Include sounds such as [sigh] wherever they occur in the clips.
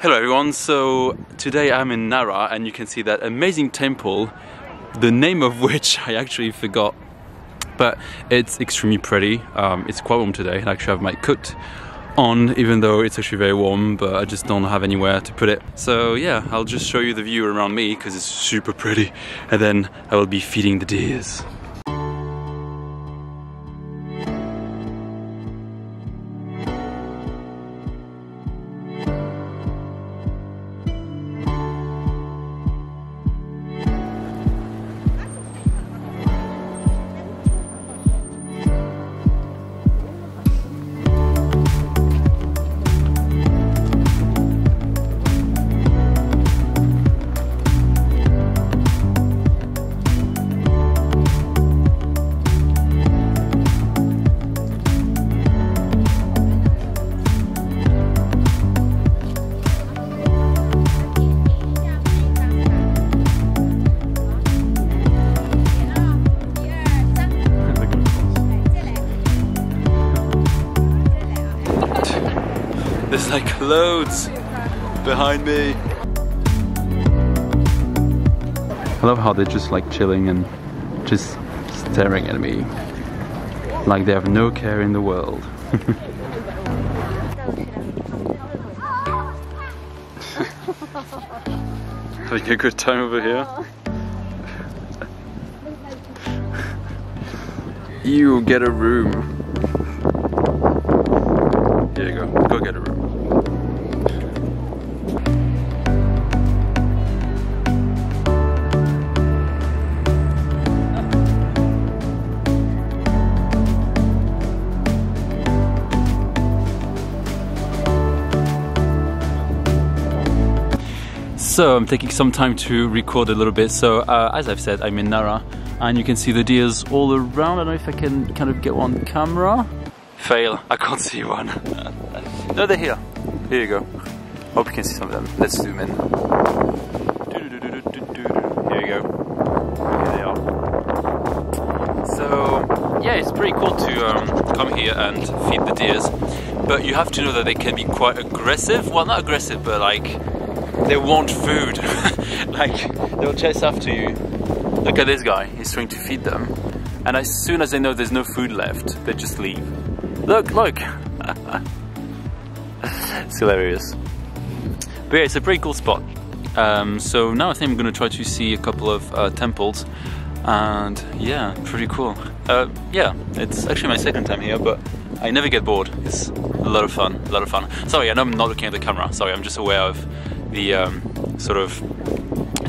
Hello everyone, so today I'm in Nara and you can see that amazing temple, the name of [laughs] which I actually forgot, but it's extremely pretty. Um, it's quite warm today and I actually have my coat on even though it's actually very warm but I just don't have anywhere to put it. So yeah, I'll just show you the view around me because it's super pretty and then I will be feeding the deers. There's like loads behind me. I love how they're just like chilling and just staring at me. Like they have no care in the world. Having a good time over here. you get a room. You go. Go get a room. So I'm taking some time to record a little bit. So uh, as I've said, I'm in Nara and you can see the deers all around. I don't know if I can kind of get one camera. Fail, I can't see one. no, they're here. Here you go. Hope you can see some of them. Let's zoom in. Here you go. Here they are. So, yeah, it's pretty cool to um, come here and feed the deers. But you have to know that they can be quite aggressive. Well, not aggressive, but like they want food. [laughs] like they'll chase after you. Look at this guy, he's trying to feed them. And as soon as they know there's no food left, they just leave. Look, look! it's hilarious. But yeah, it's a pretty cool spot. Um, so now I think I'm gonna try to see a couple of uh, temples. And yeah, pretty cool. Uh, yeah, it's actually my second time here, but I never get bored. It's a lot of fun, a lot of fun. Sorry, I know I'm not looking at the camera. Sorry, I'm just aware of the um, sort of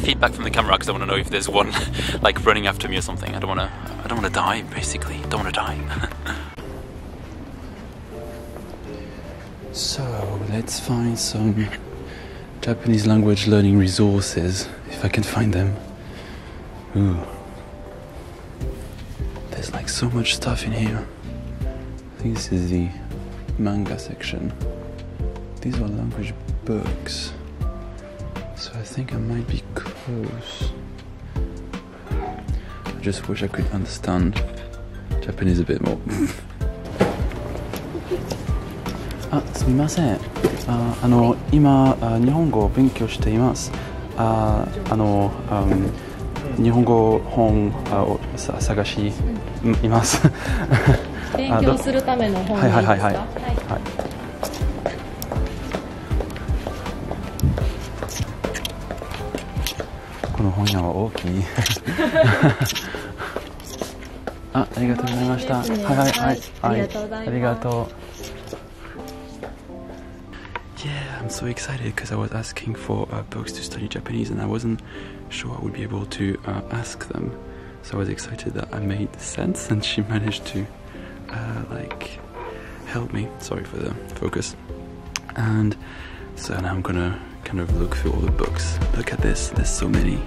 feedback from the camera because I want to know if there's one [laughs] like running after me or something. I don't want to. I don't want to die. Basically, don't want to die. [laughs] so let's find some Japanese language learning resources if I can find them. Ooh, there's like so much stuff in here. I think this is the manga section. These are language books. So I think I might be close. I just wish I could understand Japanese a bit more. [laughs] あ、すみません。あ、あの今あ日本語を勉強しています。あ、あの、um, 日本語本あをさ探しいます。[laughs] 勉強するための本はいはいはいはい。でいはい。この本屋は大きい。[laughs] あ、ありがとうございました。ねはいはいはい。はいありがとう So excited because I was asking for uh, books to study Japanese and I wasn't sure I would be able to uh, ask them. So I was excited that I made sense and she [laughs] managed to uh, like help me. Sorry for the focus. And so now I'm gonna kind of look through all the books. Look at this, there's so many.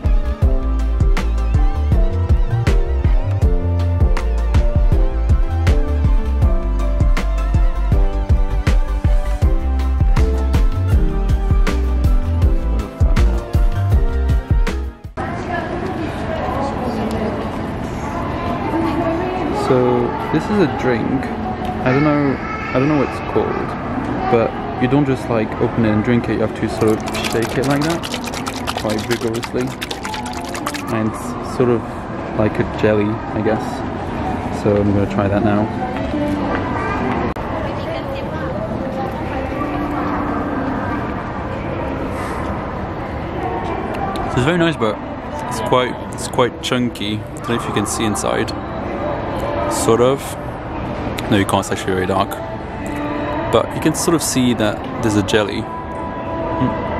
So this is a drink. I don't know. I don't know what it's called, but you don't just like open it and drink it, you have to sort of shake it like that, quite vigorously. And it's sort of like a jelly, I guess. So I'm gonna try that now. So it's very nice, but it's quite it's quite chunky. I don't know if you can see inside. Sort of. No, you can't. It's actually very dark. But you can sort of see that there's a jelly. Mm.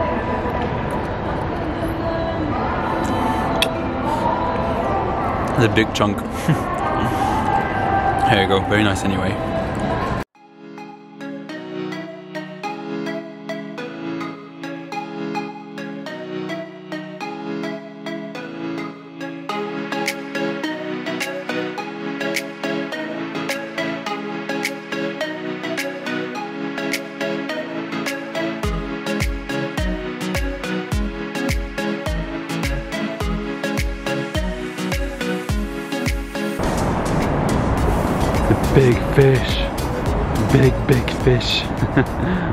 The big chunk. [laughs] there you go. Very nice anyway. Big fish. Big, big fish. [laughs]